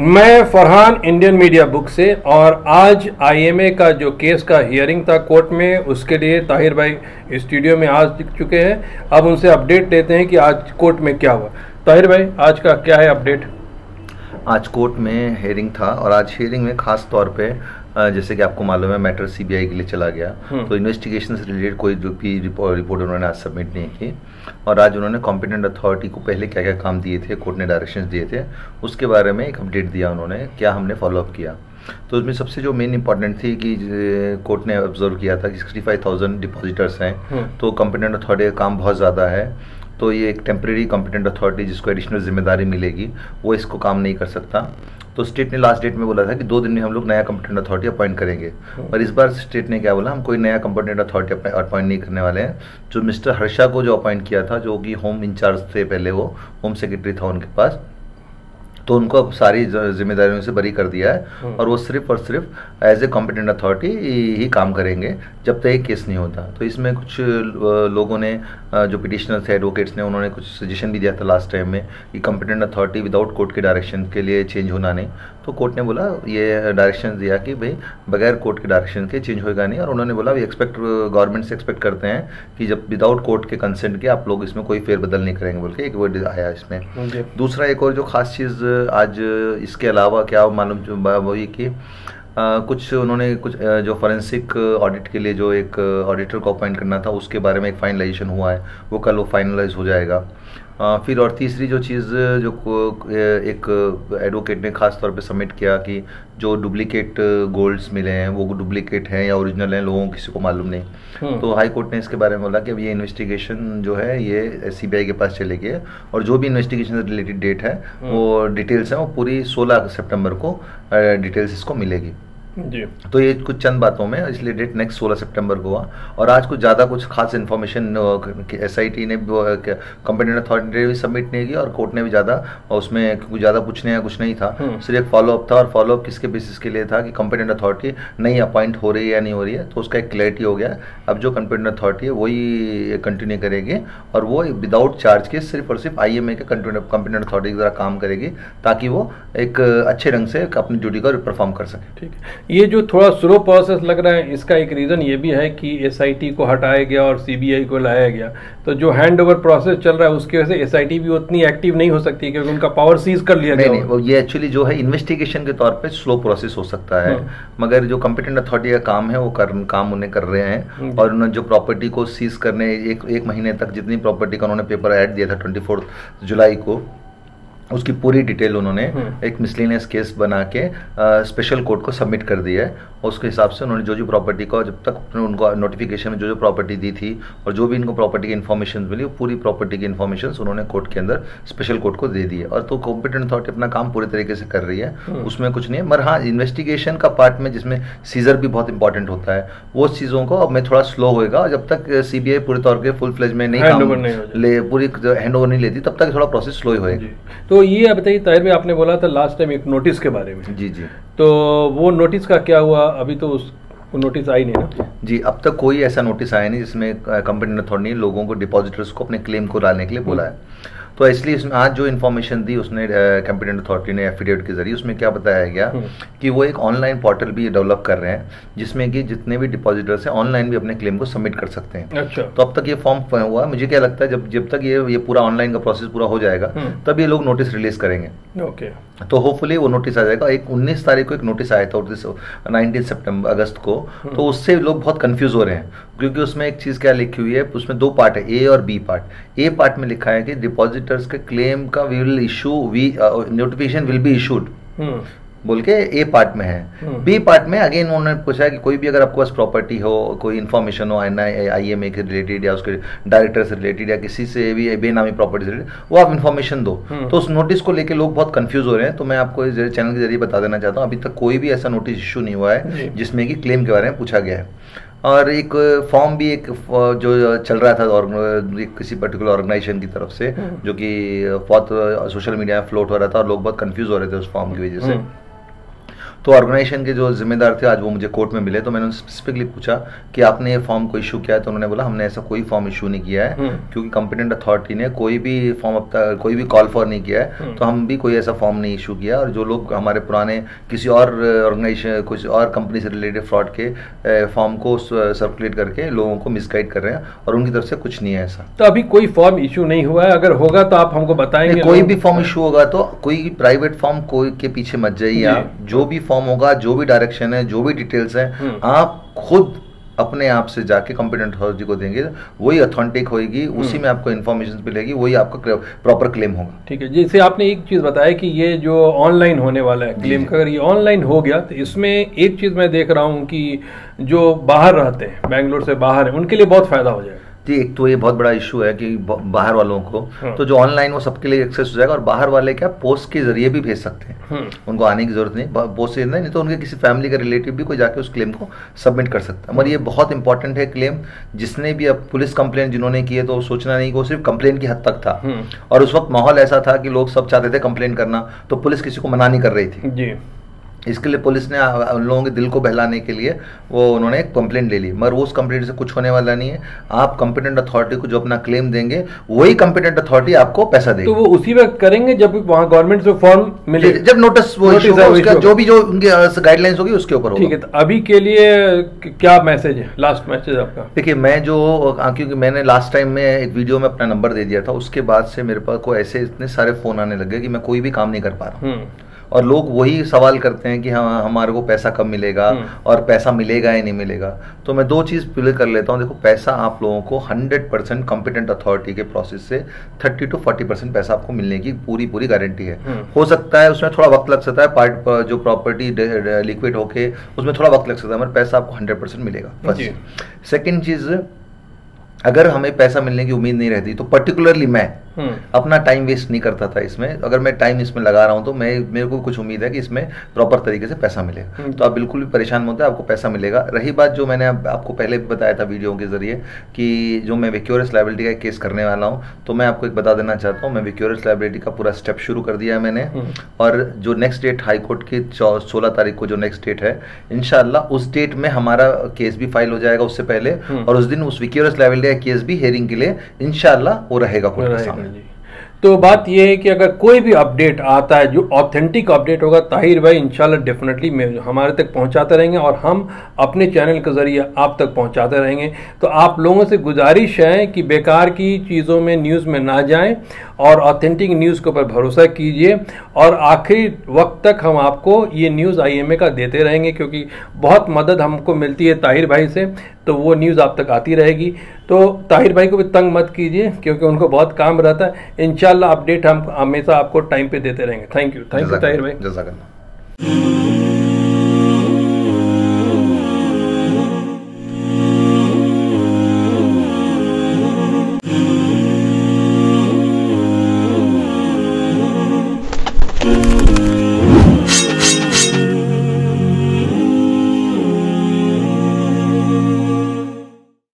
मैं Farhan Indian media book से और आज आईएमए का जो केस का हियरिंग था कोर्ट में, उसके लिए ताहिर भाई स्टूडियो में आज दिख चुके हैं। अब उनसे अपडेट लेते हैं कि आज कोर्ट में क्या हुआ। ताहिर भाई, आज का क्या है अपडेट आज कोर्ट में हियरिंग था और आज हियरिंग में खास तौर पे जैसे कि आपको मालूम है मैटर सीबीआई के लिए चला गया। हम्म। तो इन्वेस्टिगेशन से रिलेटेड कोई जो भी रिपोर्ट उन्होंने आज सबमिट नहीं की। और आज उन्होंने कॉम्पिटेंट अथॉरिटी को पहले क्या क्या काम दिए थे कोर्ट ने डायरेक्शन दिए थे उसके बारे में एक अपडेट दिया उन्होंने क्या हमने फॉलोअप किया। तो उसमें सबसे जो मेन इंपॉर्टेंट थी कि कोर्ट ने ऑब्ज़र्व किया था कि सिक्सटी फाइव थाउज़ेंड डिपॉजिटर्स हैं। हम्म। तो कॉम्पिटेंट अथॉरिटी का काम बहुत ज़्यादा है। तो ये एक टेम्प्रेरी कॉम्पिटेंट अथॉरिटी जिसको एडिशनल ज़िम्मेदारी मिलेगी वो इसको काम नहीं कर सकता। तो स्टेट ने लास्ट डेट में बोला था कि दो दिन में हम लोग नया कंपटेंट अथॉरिटी अपॉइंट करेंगे। और इस बार स्टेट ने क्या बोला, हम कोई नया कंपटेंट अथॉरिटी अपॉइंट नहीं करने वाले हैं जो मिस्टर हर्षा को जो अपॉइंट किया था, जो कि होम इंचार्ज थे पहले वो होम सेक्रेटरी था उनके पास तो उनको अब सारी जिम्मेदारियों से बरी कर दिया है हाँ। और वो सिर्फ़ और सिर्फ़ एज ए कॉम्पिटेंट अथॉरिटी ही काम करेंगे जब तक एक केस नहीं होता तो इसमें कुछ लोगों ने जो पिटिशनर थे एडवोकेट्स ने उन्होंने कुछ सजेशन भी दिया था लास्ट टाइम में कि कॉम्पिटेंट अथॉरिटी विदाउट कोर्ट के डायरेक्शन के लिए चेंज होना नहीं तो कोर्ट ने बोला ये डायरेक्शन दिया कि भाई बगैर कोर्ट के डायरेक्शन के चेंज होएगा नहीं। और उन्होंने बोला वी एक्सपेक्ट गवर्नमेंट से एक्सपेक्ट करते हैं कि जब विदाउट कोर्ट के कंसेंट के आप लोग इसमें कोई फेरबदल नहीं करेंगे। बोल के एक वर्ड आया इसमें। दूसरा एक और जो खास चीज़ आज इसके अलावा क्या मालूम वही कि आ, कुछ उन्होंने कुछ जो फॉरेंसिक ऑडिट के लिए जो एक ऑडिटर को अपॉइंट करना था उसके बारे में एक फाइनलाइजेशन हुआ है। वो कल वो फाइनलाइज हो जाएगा। फिर और तीसरी जो चीज़ जो एक एडवोकेट ने खास तौर पे सबमिट किया कि जो डुप्लीकेट गोल्ड्स मिले हैं वो डुप्लीकेट हैं या ओरिजिनल हैं लोगों को किसी को मालूम नहीं हम्म। तो हाई कोर्ट ने इसके बारे में बोला कि अब ये इन्वेस्टिगेशन जो है ये सीबीआई के पास चले चलेगी और जो भी इन्वेस्टिगेशन से रिलेटेड डेट है हम्म। वो डिटेल्स हैं वो पूरी सोलह सितंबर को डिटेल्स इसको मिलेगी जी। तो ये कुछ चंद बातों में इसलिए डेट नेक्स्ट सोलह सितंबर को हुआ। और आज कुछ ज़्यादा कुछ खास इन्फॉर्मेशन एस आई टी ने कंपेटेंट अथॉरिटी ने भी सबमिट नहीं किया और कोर्ट ने भी ज़्यादा उसमें कुछ ज़्यादा पूछने या कुछ नहीं था। हम्म। सिर्फ़ एक फॉलोअप था और फॉलोअप किसके बेसिस के लिए था कि कंपेटेंट अथॉरिटी नहीं अपॉइंट हो रही है या नहीं हो रही है तो उसका एक क्लैरिटी हो गया। अब जो कंपेटेंट अथॉरिटी है वही कंटिन्यू करेगी और वो विदाउट चार्ज के सिर्फ़ और सिर्फ़ आई एम ए के कंपेटेंट अथॉरिटी की तरह काम करेगी ताकि वो एक अच्छे ढंग से अपनी ड्यूटी को परफॉर्म कर सके। ठीक है। ये जो थोड़ा स्लो प्रोसेस लग रहा है इसका एक रीज़न ये भी है कि एसआईटी को हटाया गया और सीबीआई को लाया गया। तो जो हैंड ओवर प्रोसेस चल रहा है उसकी वजह से एसआईटी भी उतनी एक्टिव नहीं हो सकती क्योंकि उनका पावर सीज कर लिया नहीं, गया नहीं ये एक्चुअली जो है इन्वेस्टिगेशन के तौर पे स्लो प्रोसेस हो सकता है। हाँ। मगर जो कंपिटेंट अथॉरिटी का काम है वो कर, काम उन्हें कर रहे हैं। हाँ और उन्होंने जो प्रॉपर्टी को सीज करने एक एक महीने तक जितनी प्रॉपर्टी का उन्होंने पेपर ऐड दिया था ट्वेंटी जुलाई को उसकी पूरी डिटेल उन्होंने हम्म। एक मिसलिनियस केस बना के स्पेशल कोर्ट को सबमिट कर दिया है। और उसके हिसाब से उन्होंने जो जो प्रॉपर्टी का जब तक उनको नोटिफिकेशन में जो जो प्रॉपर्टी दी थी और जो भी इनको प्रॉपर्टी की इन्फॉर्मेशन मिली वो पूरी प्रॉपर्टी की इन्फॉर्मेशन उन्होंने कोर्ट के अंदर स्पेशल कोर्ट को दे दी है। और तो कॉम्पिटेंट अथॉरिटी अपना काम पूरी तरीके से कर रही है। हम्म। उसमें कुछ नहीं है। मगर हाँ इन्वेस्टिगेशन का पार्ट में जिसमें सीजर भी बहुत इंपॉर्टेंट होता है वो चीज़ों को अब मैं थोड़ा स्लो होएगा। जब तक सीबीआई पूरे तौर पर फुल फ्लेज में नहीं काम ले पूरी हैंड ओवर नहीं लेती तब तक थोड़ा प्रोसेस स्लो ही होएगा। तो ये बताइए ताहिर में आपने बोला था लास्ट टाइम एक नोटिस के बारे में। जी जी। तो वो नोटिस का क्या हुआ? अभी तो उस नोटिस आई नहीं ना? जी अब तक कोई ऐसा नोटिस आया नहीं जिसमें कंपनी ने थोड़ी लोगों को डिपॉजिटर्स को अपने क्लेम को डालने के लिए बोला है। तो इसलिए इसमें आज जो इन्फॉर्मेशन दी उसने कंपिटेंट अथॉरिटी ने एफिडेविट के ज़रिए उसमें क्या बताया गया हम्म। कि वो एक ऑनलाइन पोर्टल भी डेवलप कर रहे हैं जिसमें कि जितने भी डिपॉजिटर्स हैं ऑनलाइन भी अपने क्लेम को सबमिट कर सकते हैं। अच्छा। तो अब तक ये फॉर्म हुआ। मुझे क्या लगता है जब जब तक ये ये पूरा ऑनलाइन का प्रोसेस पूरा हो जाएगा हम्म। तब ये लोग नोटिस रिलीज़ करेंगे। ओके। तो होपफुली वो नोटिस आ जाएगा। एक उन्नीस तारीख को एक नोटिस आया था नाइनटीन सेप्टेम्बर अगस्त को। हम्म। तो उससे लोग बहुत कंफ्यूज हो रहे हैं। क्योंकि उसमें एक चीज़ क्या लिखी हुई है उसमें दो पार्ट है ए और बी पार्ट ए पार्ट में लिखा है कि डिपॉजिटर्स के क्लेम का we will issue we notification will be issued बोल के ए पार्ट में है. बी हम्म। पार्ट में अगेन उन्होंने पूछा है कि कोई भी अगर आपके पास प्रॉपर्टी हो कोई इन्फॉर्मेशन हो एन आई एम ए के रिलेटेड या उसके डायरेक्टर से रिलेटेड या किसी से भी बेनामी प्रॉपर्टी से रिलेटेड वो आप इन्फॉर्मेशन दो. हम्म। तो उस नोटिस को लेकर लोग बहुत कंफ्यूज हो रहे हैं तो मैं आपको इस चैनल के ज़रिए बता देना चाहता हूँ अभी तक कोई भी ऐसा नोटिस इशू नहीं हुआ है जिसमें कि क्लेम के बारे में पूछा गया है. और एक फॉर्म भी एक जो चल रहा था और किसी पर्टिकुलर ऑर्गेनाइजेशन की तरफ़ से हम्म। जो कि बहुत सोशल मीडिया में फ्लोट हो रहा था और लोग बहुत कंफ्यूज हो रहे थे उस फॉर्म की वजह से तो ऑर्गेनाइजेशन के जो जिम्मेदार थे आज वो मुझे कोर्ट में मिले तो मैंने उनसे स्पेसिफिकली पूछा कि आपने ये फॉर्म को इशू किया है? तो उन्होंने बोला हमने ऐसा कोई फॉर्म इशू नहीं किया है हम्म। क्योंकि कंपिटेंट अथॉरिटी ने कोई भी फॉर्म अब तक कोई भी कॉल फॉर नहीं किया है हम्म। तो हम भी कोई ऐसा फॉर्म नहीं इशू किया। और जो लोग हमारे पुराने किसी और ऑर्गेनाइजेशन कुछ और कंपनी से रिलेटेड फ्रॉड के फॉर्म को सर्कुलेट करके लोगों को मिसगाइड कर रहे हैं और उनकी तरफ़ से कुछ नहीं है ऐसा। तो अभी कोई फॉर्म इशू नहीं हुआ है? अगर होगा तो आप हमको बताएँगे कोई भी फॉर्म इशू होगा तो कोई प्राइवेट फॉर्म कोई के पीछे मत जाइए आप। जो भी फॉर्म होगा जो भी डायरेक्शन है जो भी डिटेल्स है हम्म। आप खुद अपने आप से जाके कंपिटेंट अथॉरिटी को देंगे वही ऑथेंटिक होगी उसी हम्म। में आपको इन्फॉर्मेशन मिलेगी वही आपका प्रॉपर क्लेम होगा ठीक है जैसे आपने एक चीज़ बताया कि ये जो ऑनलाइन होने वाला है क्लेम का अगर ये ऑनलाइन हो गया तो इसमें एक चीज़ मैं देख रहा हूँ कि जो बाहर रहते हैं बैंगलोर से बाहर है उनके लिए बहुत फ़ायदा हो जाएगा जी एक तो ये बहुत बड़ा इशू है कि बाहर वालों को। हाँ। तो जो ऑनलाइन वो सबके लिए एक्सेस हो जाएगा और बाहर वाले क्या पोस्ट के ज़रिए भी भेज सकते हैं। हम्म, उनको आने की ज़रूरत नहीं पोस्ट से नहीं तो उनके किसी फैमिली का रिलेटिव भी कोई जाके उस क्लेम को सबमिट कर सकता है। मगर ये बहुत इंपॉर्टेंट है क्लेम जिसने भी अब पुलिस कंप्लेन जिन्होंने की है तो सोचना नहीं कि वो सिर्फ़ कंप्लेन की हद तक था। हम्म। और उस वक्त माहौल ऐसा था कि लोग सब चाहते थे कंप्लेन करना तो पुलिस किसी को मना नहीं कर रही थी। जी। इसके लिए पुलिस ने उन लोगों के दिल को बहलाने के लिए वो उन्होंने एक कंप्लेंट ले ली। मगर वो उस कंप्लेंट से कुछ होने वाला नहीं है। आप कंपिटेंट अथॉरिटी को जो अपना क्लेम देंगे वही कंपिटेंट अथॉरिटी आपको पैसा देगी। तो वो उसी वक्त करेंगे जब वहाँ गवर्नमेंट से फॉर्म मिले। जब नोटिस वो issue होगा, उसका जो भी जो उनकी गाइडलाइंस होगी उसके ऊपर ठीक है तो अभी के लिए क्या मैसेज है? लास्ट मैसेज आपका। देखिए मैं जो क्योंकि मैंने लास्ट टाइम में एक वीडियो में अपना नंबर दे दिया था उसके बाद से मेरे पास को ऐसे इतने सारे फ़ोन आने लगे कि मैं कोई भी काम नहीं कर पा रहा हूँ। हम्म। और लोग वही सवाल करते हैं कि हाँ हमारे को पैसा कब मिलेगा हम्म। और पैसा मिलेगा या नहीं मिलेगा तो मैं दो चीज़ क्लियर कर लेता हूँ देखो पैसा आप लोगों को 100 परसेंट कॉम्पिटेंट अथॉरिटी के प्रोसेस से 30 टू 40 परसेंट पैसा आपको मिलने की पूरी पूरी गारंटी है हम्म। हो सकता है उसमें थोड़ा वक्त लग सकता है पार्ट जो प्रॉपर्टी लिक्विड होके उसमें थोड़ा वक्त लग सकता है मगर पैसा आपको हंड्रेड परसेंट मिलेगा जी। सेकेंड चीज़ अगर हमें पैसा मिलने की उम्मीद नहीं रहती तो पर्टिकुलरली मैं अपना टाइम वेस्ट नहीं करता था इसमें। अगर मैं टाइम इसमें लगा रहा हूँ तो मैं मेरे को कुछ उम्मीद है कि इसमें प्रॉपर तरीके से पैसा मिलेगा। हम्म। तो आप बिल्कुल भी परेशान मत आपको पैसा मिलेगा। रही बात जो मैंने आप, आपको पहले भी बताया था वीडियो के ज़रिए कि जो मैं विक्योरस लाइबिलिटी का केस करने वाला हूँ तो मैं आपको एक बता देना चाहता हूँ मैं विक्योरस लाइबिलिटी का पूरा स्टेप शुरू कर दिया है मैंने। हम्म। और जो नेक्स्ट डेट हाईकोर्ट की सोलह तारीख को जो नेक्स्ट डेट है इनशाला उस डेट में हमारा केस भी फ़ाइल हो जाएगा उससे पहले। हम्म। और उस दिन उस विक्योरस लाइबिलिटी का केस भी हेयरिंग के लिए इनशाला वो रहेगा कोर्ट के सामने। तो बात यह है कि अगर कोई भी अपडेट आता है, जो ऑथेंटिक अपडेट होगा, ताहिर भाई, इंशाल्लाह डेफिनेटली हमारे तक पहुंचाते रहेंगे और हम अपने चैनल के ज़रिए आप तक पहुंचाते रहेंगे। तो आप लोगों से गुजारिश है कि बेकार की चीज़ों में न्यूज़ में ना जाएँ और ऑथेंटिक न्यूज़ के ऊपर भरोसा कीजिए। और आखिरी वक्त तक हम आपको ये न्यूज़ आईएमए का देते रहेंगे क्योंकि बहुत मदद हमको मिलती है ताहिर भाई से तो वो न्यूज़ आप तक आती रहेगी। तो ताहिर भाई को भी तंग मत कीजिए क्योंकि उनको बहुत काम रहता है। इंशाल्लाह अपडेट हम हमेशा आपको टाइम पे देते रहेंगे। Thank you thank you Tahir भाई।